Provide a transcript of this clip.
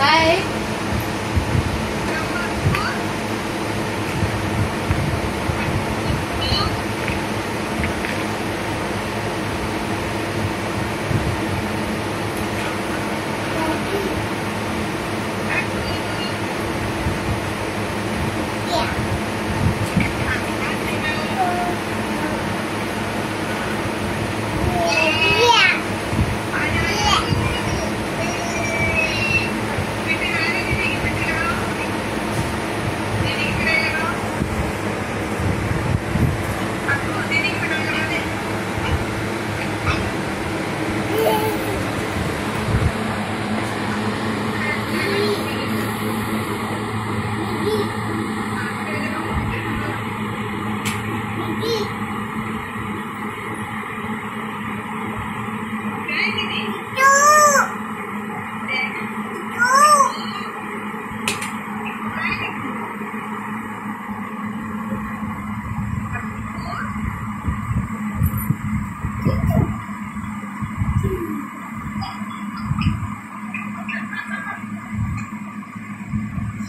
Hi.